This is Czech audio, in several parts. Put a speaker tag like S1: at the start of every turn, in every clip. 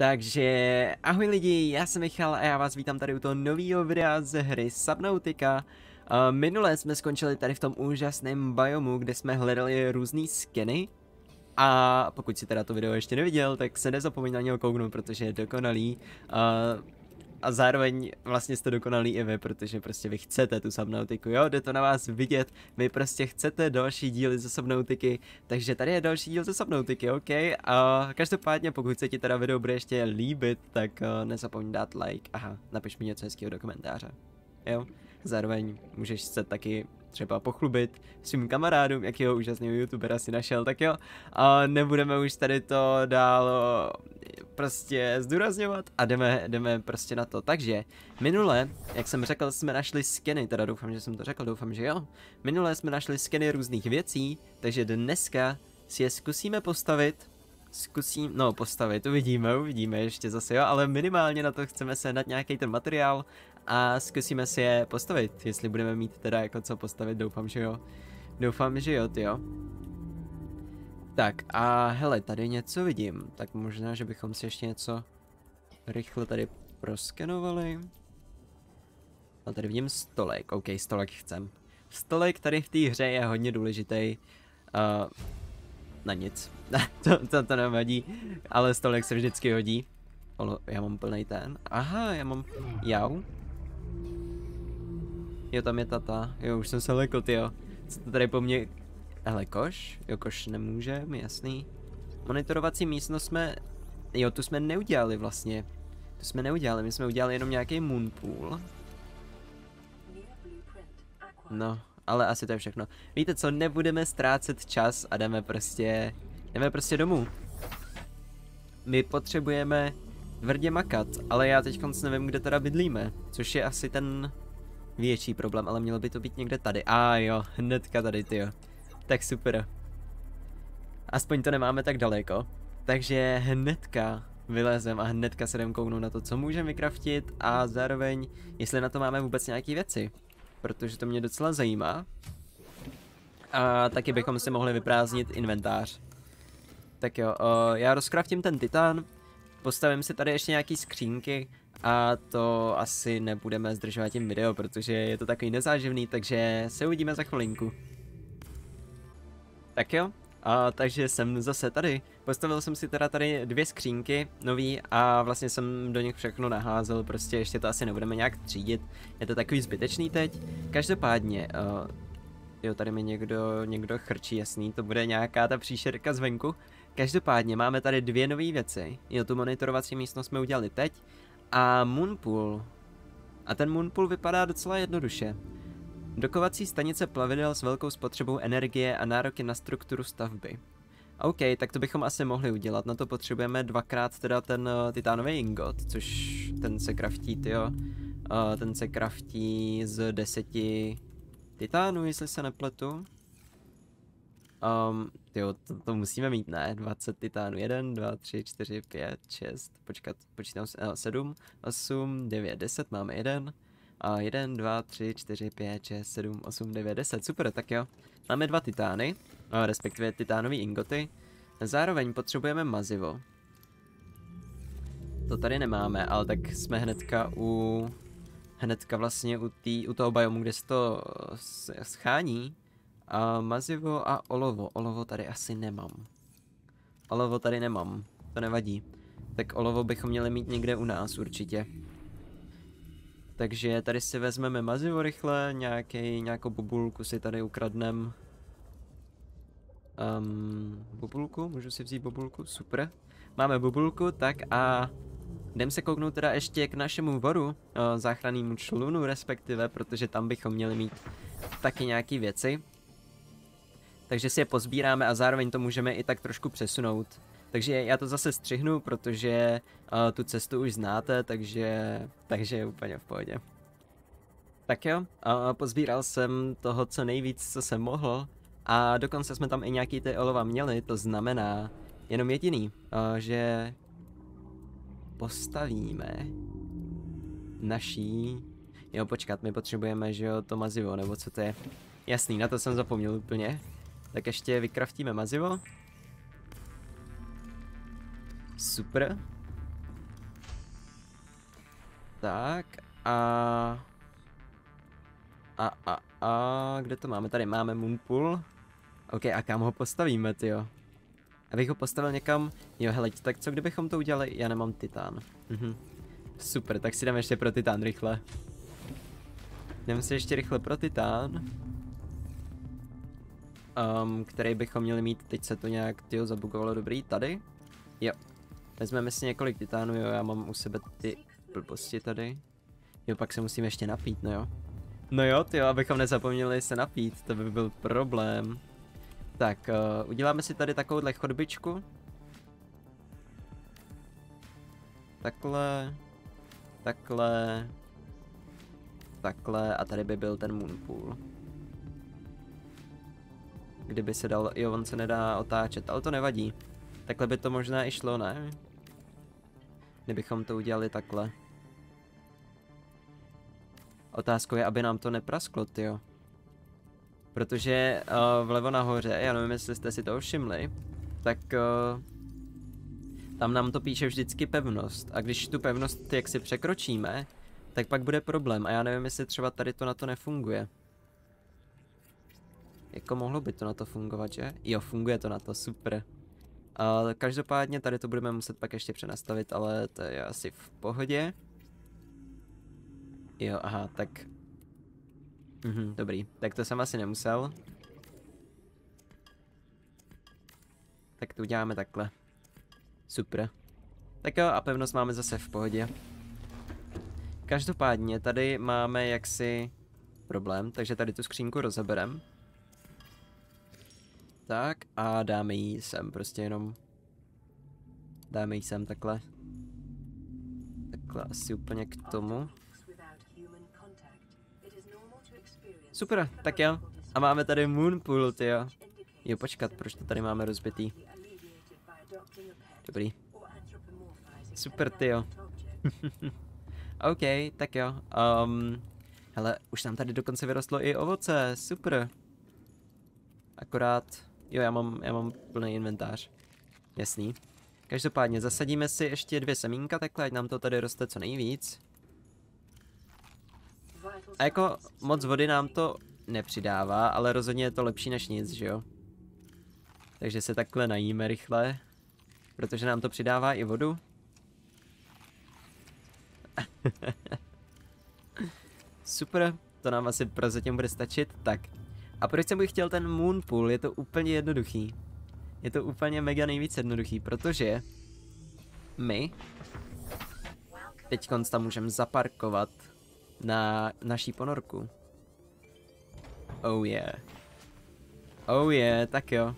S1: Takže ahoj lidi, já jsem Michal a já vás vítám tady u toho nového videa ze hry Subnautica. Uh, minule jsme skončili tady v tom úžasném biomu, kde jsme hledali různé skiny. A pokud si teda to video ještě neviděl, tak se nezapomeň na něho kouknout, protože je dokonalý. A zároveň vlastně jste dokonalý i vy, protože prostě vy chcete tu Subnautiku, jo, jde to na vás vidět, vy prostě chcete další díly ze Subnautiky, takže tady je další díl ze Subnautiky, OK, a každopádně pokud se ti teda video bude ještě líbit, tak uh, nezapomeň dát like, aha, napiš mi něco hezkého do komentáře, jo, zároveň můžeš se taky třeba pochlubit svým kamarádům, jakýho úžasného youtubera si našel, tak jo. A nebudeme už tady to dál prostě zdůrazňovat a jdeme, jdeme prostě na to. Takže minule, jak jsem řekl, jsme našli skiny, teda doufám, že jsem to řekl, doufám, že jo. Minule jsme našli skiny různých věcí, takže dneska si je zkusíme postavit zkusím, no postavit, uvidíme, uvidíme ještě zase jo, ale minimálně na to chceme se dát nějaký ten materiál a zkusíme si je postavit, jestli budeme mít teda jako co postavit, doufám, že jo. Doufám, že jo, jo. Tak a hele, tady něco vidím, tak možná, že bychom si ještě něco rychle tady proskenovali. A tady vidím stolek, ok, stolek chcem. Stolek tady v té hře je hodně důležitý. Uh, na nic, to, to, to nevadí, ale stolek se vždycky hodí. Olo, já mám plný ten, aha, já mám, jau. Jo, tam je tata, jo, už jsem se lekl, jo. Co to tady po mně Hele, koš? Jo, koš nemůže, jasný. Monitorovací místnost jsme... Jo, tu jsme neudělali vlastně. Tu jsme neudělali, my jsme udělali jenom nějaký moonpool. No, ale asi to je všechno. Víte co, nebudeme ztrácet čas a jdeme prostě... Jdeme prostě domů. My potřebujeme tvrdě makat, ale já teď nevím, kde teda bydlíme, což je asi ten větší problém, ale mělo by to být někde tady. A jo, hnedka tady, ty jo. Tak super. Aspoň to nemáme tak daleko. Takže hnedka vylezem a hnedka se jdem kouknout na to, co můžeme vykraftit a zároveň, jestli na to máme vůbec nějaké věci. Protože to mě docela zajímá. A taky bychom si mohli vyprázdnit inventář. Tak jo, o, já rozkraftím ten titán, postavím si tady ještě nějaký skřínky a to asi nebudeme zdržovat tím video, protože je to takový nezáživný, takže se uvidíme za chvilinku. Tak jo, a takže jsem zase tady. Postavil jsem si teda tady dvě skřínky nový a vlastně jsem do nich všechno naházel, prostě ještě to asi nebudeme nějak třídit. Je to takový zbytečný teď. Každopádně, uh, jo, tady mi někdo, někdo chrčí, jasný, to bude nějaká ta příšerka zvenku. Každopádně máme tady dvě nové věci. Jo, tu monitorovací místnost jsme udělali teď. A Moonpool. A ten Moonpool vypadá docela jednoduše. Dokovací stanice plavidel s velkou spotřebou energie a nároky na strukturu stavby. OK, tak to bychom asi mohli udělat, na to potřebujeme dvakrát teda ten uh, titánový ingot, což ten se kraftí, tyjo, uh, ten se kraftí z deseti titánů, jestli se nepletu. Um, jo, to, to musíme mít, ne? 20 titánů. 1, 2, 3, 4, 5, 6, počkat, počítám se, 7, 8, 9, 10, máme jeden. A 1, 2, 3, 4, 5, 6, 7, 8, 9, 10. Super, tak jo. Máme dva titány, respektive titánové ingoty. Zároveň potřebujeme mazivo. To tady nemáme, ale tak jsme hnedka u... Hnedka vlastně u, tý, u toho biomu, kde se to schání. A mazivo a olovo. Olovo tady asi nemám. Olovo tady nemám. To nevadí. Tak olovo bychom měli mít někde u nás určitě. Takže tady si vezmeme mazivo rychle, nějaký, nějakou bubulku si tady ukradnem. Um, bubulku, můžu si vzít bubulku, super. Máme bubulku, tak a jdem se kouknout teda ještě k našemu voru, uh, záchrannému člunu respektive, protože tam bychom měli mít taky nějaký věci. Takže si je pozbíráme a zároveň to můžeme i tak trošku přesunout. Takže já to zase střihnu, protože uh, tu cestu už znáte, takže, takže je úplně v pohodě. Tak jo, uh, pozbíral jsem toho co nejvíc, co jsem mohl. A dokonce jsme tam i nějaký ty olova měli, to znamená jenom jediný, uh, že postavíme naší... Jo, počkat, my potřebujeme, že jo, to mazivo, nebo co to je. Jasný, na to jsem zapomněl úplně. Tak ještě vykraftíme mazivo. Super. Tak a... A, a, a, kde to máme? Tady máme Moonpool. OK, a kam ho postavíme, tyjo? Abych ho postavil někam, jo hele, tak co kdybychom to udělali, já nemám titán. Mhm. Super, tak si dáme ještě pro titán rychle. Jdeme si ještě rychle pro titán. Um, který bychom měli mít, teď se to nějak, tyjo, zabugovalo dobrý, tady. Jo. Vezmeme si několik titánů, jo, já mám u sebe ty blbosti tady. Jo, pak se musíme ještě napít, no jo. No jo, tyjo, abychom nezapomněli se napít, to by byl problém. Tak, uh, uděláme si tady takovouhle chodbičku. Takhle. Takhle. Takhle a tady by byl ten moonpool. Kdyby se dal, jo on se nedá otáčet, ale to nevadí. Takhle by to možná i šlo, ne? Kdybychom to udělali takhle. Otázkou je, aby nám to neprasklo, jo. Protože uh, vlevo nahoře, já nevím, jestli jste si to všimli, tak uh, tam nám to píše vždycky pevnost. A když tu pevnost jak si překročíme, tak pak bude problém. A já nevím, jestli třeba tady to na to nefunguje. Jako mohlo by to na to fungovat, že? Jo, funguje to na to, super. A každopádně tady to budeme muset pak ještě přenastavit, ale to je asi v pohodě. Jo, aha, tak Mhm, dobrý. Tak to jsem asi nemusel. Tak to uděláme takhle. Super. Tak jo, a pevnost máme zase v pohodě. Každopádně tady máme jaksi problém, takže tady tu skřínku rozeberem. Tak a dáme ji sem, prostě jenom dáme ji sem takhle. Takhle asi úplně k tomu. Super, tak jo. A máme tady Moonpool, jo. Jo, počkat, proč to tady máme rozbitý? Dobrý. Super, jo. OK, tak jo. Um, hele, už nám tady dokonce vyrostlo i ovoce, super. Akorát, jo, já mám, já mám plný inventář. Jasný. Každopádně zasadíme si ještě dvě semínka takhle, ať nám to tady roste co nejvíc. A jako moc vody nám to nepřidává, ale rozhodně je to lepší než nic, že jo? Takže se takhle najíme rychle. Protože nám to přidává i vodu. Super, to nám asi prozatím bude stačit. Tak. A proč jsem bych chtěl ten Moonpool? Je to úplně jednoduchý. Je to úplně mega nejvíc jednoduchý, protože my teď tam můžeme zaparkovat na naší ponorku. Oh yeah. Oh yeah, tak jo.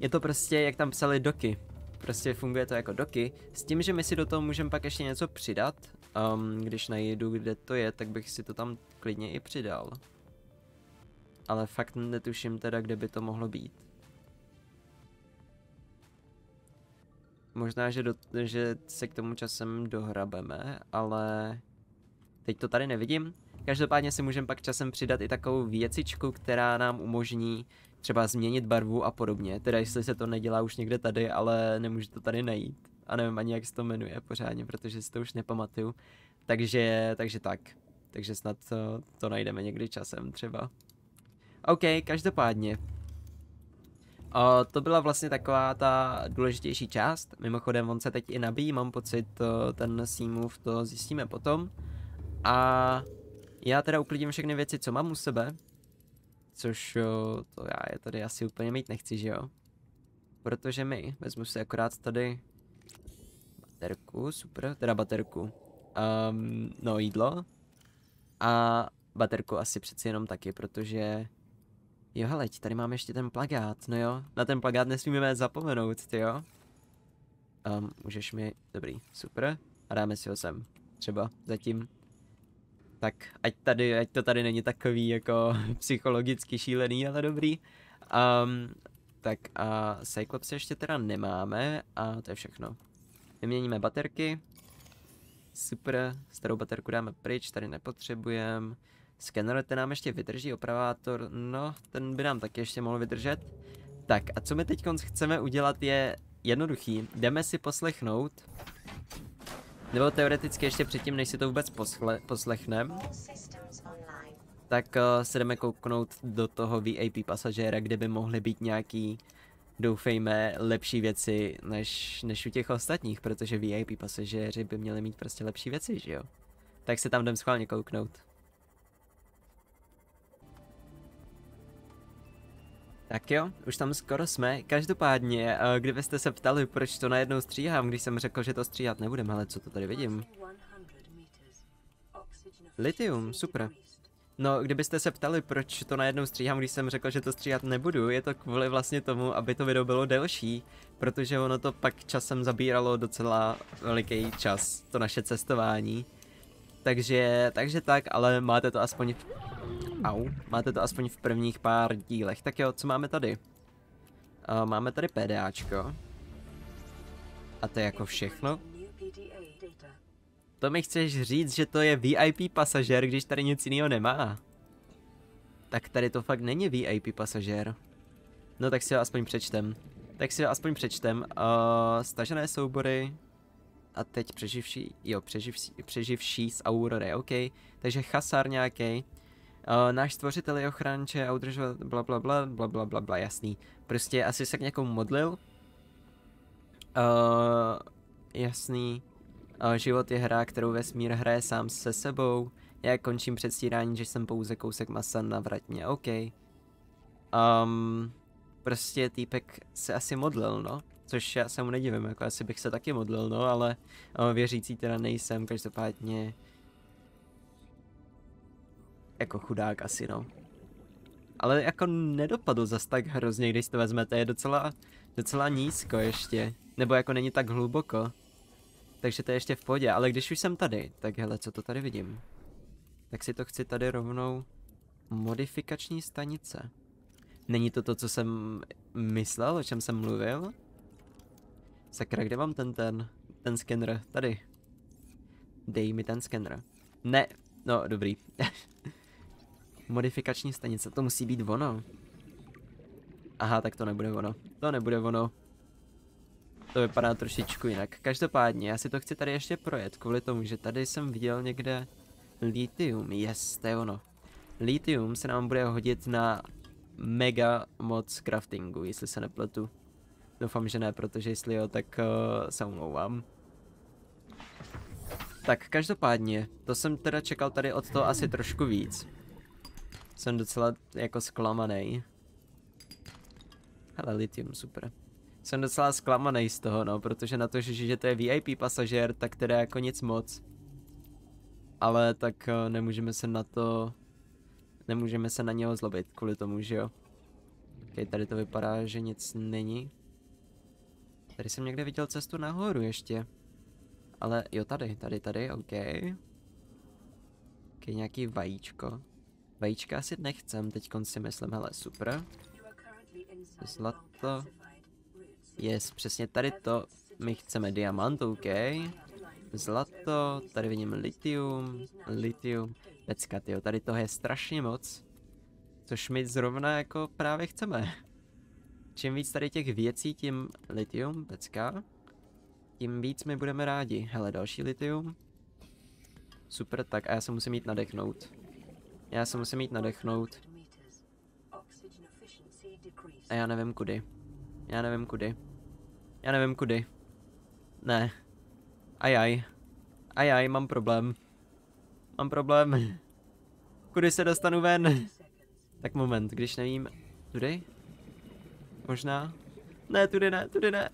S1: Je to prostě, jak tam psali doky. Prostě funguje to jako doky. S tím, že my si do toho můžeme pak ještě něco přidat. Um, když najdu, kde to je, tak bych si to tam klidně i přidal. Ale fakt netuším teda, kde by to mohlo být. Možná, že, do, že se k tomu časem dohrabeme, ale teď to tady nevidím. Každopádně si můžeme pak časem přidat i takovou věcičku, která nám umožní třeba změnit barvu a podobně. Teda jestli se to nedělá už někde tady, ale nemůžu to tady najít. A nevím ani jak se to jmenuje pořádně, protože si to už nepamatuju. Takže, takže tak. Takže snad to, to najdeme někdy časem třeba. OK, každopádně. O, to byla vlastně taková ta důležitější část. Mimochodem, on se teď i nabíjí, mám pocit, ten Seamove to zjistíme potom. A já teda uklidím všechny věci, co mám u sebe. Což jo, to já je tady asi úplně mít nechci, že jo? Protože my, vezmu si akorát tady baterku, super, teda baterku. Um, no jídlo. A baterku asi přeci jenom taky, protože... Jo, hele, tady máme ještě ten plagát, no jo. Na ten plagát nesmíme zapomenout, ty jo. Um, můžeš mi, dobrý, super. A dáme si ho sem, třeba, zatím tak ať, tady, ať to tady není takový jako psychologicky šílený, ale dobrý. Um, tak a Cyclops ještě teda nemáme a to je všechno. Vyměníme baterky. Super, starou baterku dáme pryč, tady nepotřebujeme. Skener ten nám ještě vydrží, opravátor, no, ten by nám taky ještě mohl vydržet. Tak a co my teď chceme udělat je jednoduchý. Jdeme si poslechnout Nebo teoreticky ještě předtím, než si to vůbec posle, poslechneme, tak uh, se jdeme kouknout do toho VIP pasažéra, kde by mohly být nějaký, doufejme, lepší věci než, než u těch ostatních, protože VIP pasažéři by měli mít prostě lepší věci, že jo? Tak se tam jdem schválně kouknout. Tak jo, už tam skoro jsme. Každopádně, eh, kdybyste se ptali, proč to najednou stříhám, když jsem řekl, že to stříhat nebudem, ale co to tady vidím? Litium, super. No, kdybyste se ptali, proč to najednou stříhám, když jsem řekl, že to stříhat nebudu, je to kvůli vlastně tomu, aby to video bylo delší, protože ono to pak časem zabíralo docela veliký čas, to naše cestování. Takže, takže tak, ale máte to aspoň. Au, máte to aspoň v prvních pár dílech. Tak jo, co máme tady? Uh, máme tady PDAčko. A to je jako všechno. To mi chceš říct, že to je VIP pasažér, když tady nic jiného nemá. Tak tady to fakt není VIP pasažér. No tak si ho aspoň přečtem. Tak si ho aspoň přečtem. Uh, stažené soubory. A teď přeživší, jo, přeživší, přeživší z Aurory, OK. Takže chasár nějaký. Uh, náš stvořitel je ochránče a udržovat bla bla bla bla bla bla bla, jasný. Prostě asi se k někomu modlil. Uh, jasný. Uh, život je hra, kterou vesmír hraje sám se sebou. Já končím předstírání, že jsem pouze kousek masa na vratně, OK. Um, prostě týpek se asi modlil, no. Což já se mu nedivím, jako asi bych se taky modlil, no, ale uh, věřící teda nejsem, každopádně jako chudák asi, no. Ale jako nedopadl zas tak hrozně, když to vezmete, je docela, docela nízko ještě. Nebo jako není tak hluboko. Takže to je ještě v pohodě, ale když už jsem tady, tak hele, co to tady vidím? Tak si to chci tady rovnou... Modifikační stanice. Není to to, co jsem myslel, o čem jsem mluvil? Sakra, kde mám ten ten, ten skener? Tady. Dej mi ten skener. Ne, no dobrý. Modifikační stanice, to musí být ono. Aha, tak to nebude ono. To nebude ono. To vypadá trošičku jinak. Každopádně, já si to chci tady ještě projet, kvůli tomu, že tady jsem viděl někde litium. Yes, to je ono. Litium se nám bude hodit na mega moc craftingu, jestli se nepletu. Doufám, že ne, protože jestli jo, tak uh, se omlouvám. Tak, každopádně, to jsem teda čekal tady od toho asi trošku víc. Jsem docela jako zklamaný. Hele, litium, super. Jsem docela zklamaný z toho, no, protože na to, že, že to je VIP pasažér, tak teda jako nic moc. Ale tak uh, nemůžeme se na to... Nemůžeme se na něho zlobit kvůli tomu, že jo. Ok, tady to vypadá, že nic není. Tady jsem někde viděl cestu nahoru ještě. Ale jo, tady, tady, tady, ok. Ok, nějaký vajíčko. Vajíčka asi nechcem, teď si myslím, hele, super. Zlato. Yes, přesně tady to. My chceme diamant, OK. Zlato, tady vidím litium, litium. Pecka, tyjo, tady toho je strašně moc. Což my zrovna jako právě chceme. Čím víc tady těch věcí, tím litium, pecka. Tím víc my budeme rádi. Hele, další litium. Super, tak a já se musím jít nadechnout. Já se musím jít nadechnout. A já nevím kudy. Já nevím kudy. Já nevím kudy. Ne. Ajaj. Ajaj, mám problém. Mám problém. Kudy se dostanu ven? Tak moment, když nevím... Tudy? Možná? Ne, tudy ne, tudy ne.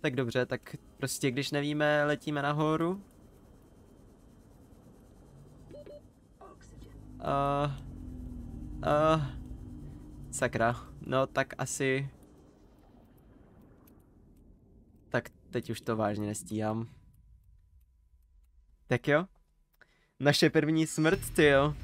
S1: Tak dobře, tak prostě když nevíme, letíme nahoru. Uh, uh, sakra, no tak asi... Tak teď už to vážně nestíhám. Tak jo. Naše první smrt, ty jo.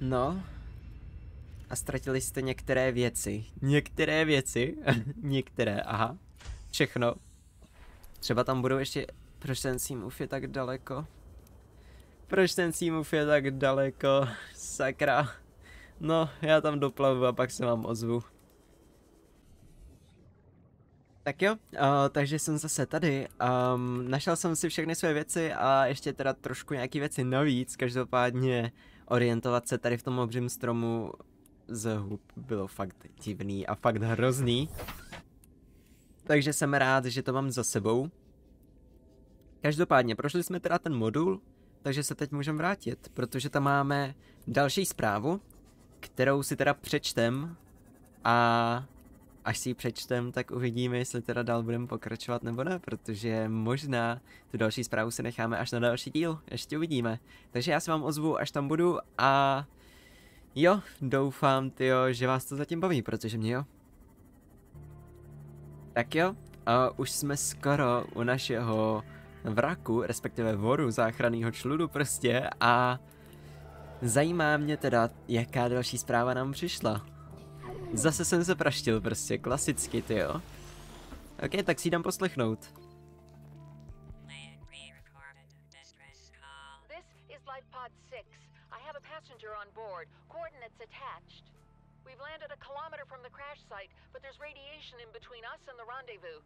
S1: No. A ztratili jste některé věci. Některé věci? některé, aha všechno. Třeba tam budou ještě... Proč ten Seamove je tak daleko? Proč ten Seamove je tak daleko? Sakra. No, já tam doplavu a pak se vám ozvu. Tak jo, uh, takže jsem zase tady. Um, našel jsem si všechny své věci a ještě teda trošku nějaký věci navíc. Každopádně orientovat se tady v tom obřím stromu z hub bylo fakt divný a fakt hrozný. Takže jsem rád, že to mám za sebou. Každopádně, prošli jsme teda ten modul, takže se teď můžeme vrátit, protože tam máme další zprávu, kterou si teda přečtem a až si ji přečtem, tak uvidíme, jestli teda dál budeme pokračovat nebo ne, protože možná tu další zprávu si necháme až na další díl, ještě uvidíme. Takže já se vám ozvu, až tam budu a jo, doufám, tyjo, že vás to zatím baví, protože mě jo. Tak jo, a už jsme skoro u našeho vraku, respektive voru záchranného čludu prostě a zajímá mě teda, jaká další zpráva nám přišla. Zase jsem se praštil prostě, klasicky ty jo. Ok, tak si dám poslechnout. We've landed a kilometer from the crash site, but there's radiation in between us and the rendezvous.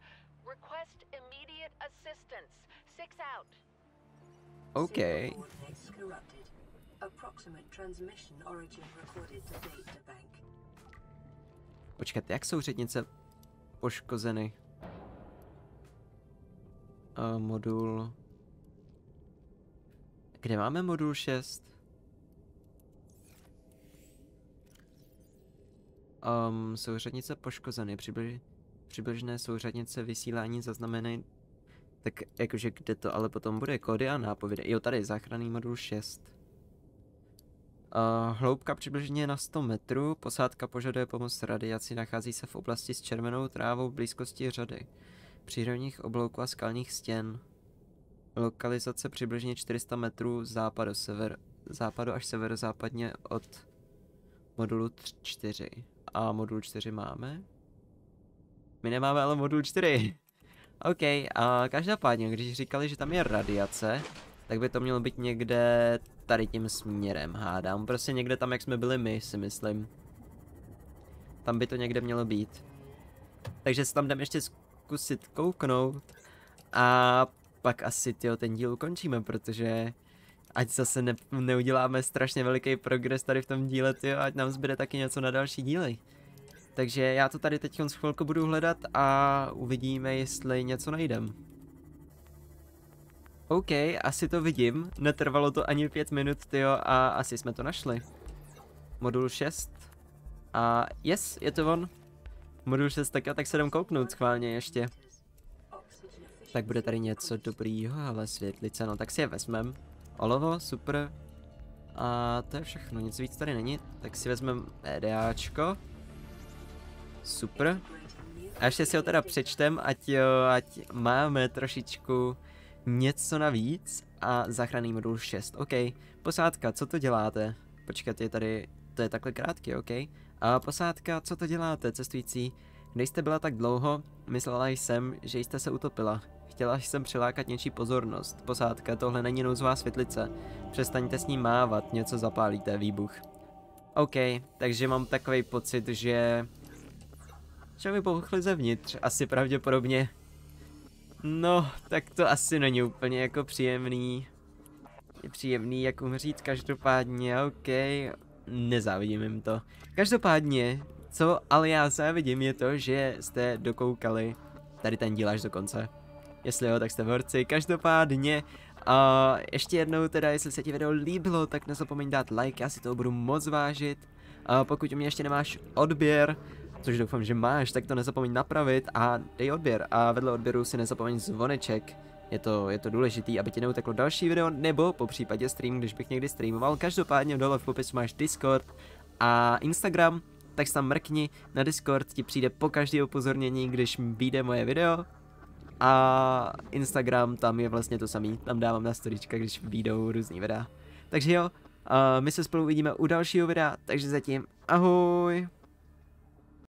S1: Request immediate assistance. Six out. Okay. Approximate transmission origin recorded to data bank. Počkat, jak jsou řetnice poškozeny? Uh, modul... Kde máme modul 6? Um, souřadnice poškozeny, přibliž, přibližné souřadnice vysílání zaznamenají tak jakože kde to ale potom bude kódy a nápovědy. Jo, tady záchranný modul 6. Uh, hloubka přibližně na 100 metrů, posádka požaduje pomoc radiaci, nachází se v oblasti s červenou trávou v blízkosti řady, přírodních oblouků a skalních stěn. Lokalizace přibližně 400 metrů západu, sever, západu až severozápadně od modulu 4. A modul 4 máme? My nemáme ale modul 4. OK, a každopádně, když říkali, že tam je radiace, tak by to mělo být někde tady tím směrem, hádám. Prostě někde tam, jak jsme byli my, si myslím. Tam by to někde mělo být. Takže se tam jdeme ještě zkusit kouknout. A pak asi tyjo, ten díl ukončíme, protože ať zase ne, neuděláme strašně veliký progres tady v tom díle, tyjo, ať nám zbyde taky něco na další díly. Takže já to tady teď chvilku budu hledat a uvidíme, jestli něco najdem. OK, asi to vidím. Netrvalo to ani pět minut, tyjo, a asi jsme to našli. Modul 6. A yes, je to on. Modul 6, tak já tak se jdem kouknout schválně ještě. Tak bude tady něco dobrýho, ale světlice, no tak si je vezmem. Olovo, super. A to je všechno, nic víc tady není. Tak si vezmeme EDAčko. Super. A ještě si ho teda přečtem, ať, jo, ať máme trošičku něco navíc a záchranný modul 6, OK. Posádka, co to děláte? Počkat, je tady, to je takhle krátký, OK. A posádka, co to děláte, cestující? Když jste byla tak dlouho, myslela jsem, že jste se utopila. Chtěla jsem přilákat něčí pozornost. Posádka, tohle není nouzová světlice. Přestaňte s ní mávat, něco zapálíte, výbuch. OK, takže mám takový pocit, že... Že mi pochli zevnitř, asi pravděpodobně No, tak to asi není úplně jako příjemný. Je příjemný, jak umřít, každopádně, OK, nezávidím jim to. Každopádně, co ale já závidím je to, že jste dokoukali tady ten díl až do konce. Jestli jo, tak jste horci, každopádně a ještě jednou teda, jestli se ti video líbilo, tak nezapomeň dát like, já si to budu moc vážit. A pokud u mě ještě nemáš odběr, což doufám, že máš, tak to nezapomeň napravit a dej odběr. A vedle odběru si nezapomeň zvoneček. Je to, je to důležitý, aby ti neuteklo další video, nebo po případě stream, když bych někdy streamoval. Každopádně dole v popisu máš Discord a Instagram, tak se tam mrkni, na Discord ti přijde po každé upozornění, když vyjde moje video. A Instagram, tam je vlastně to samý, tam dávám na storička, když vyjdou různý videa. Takže jo, uh, my se spolu uvidíme u dalšího videa, takže zatím ahoj!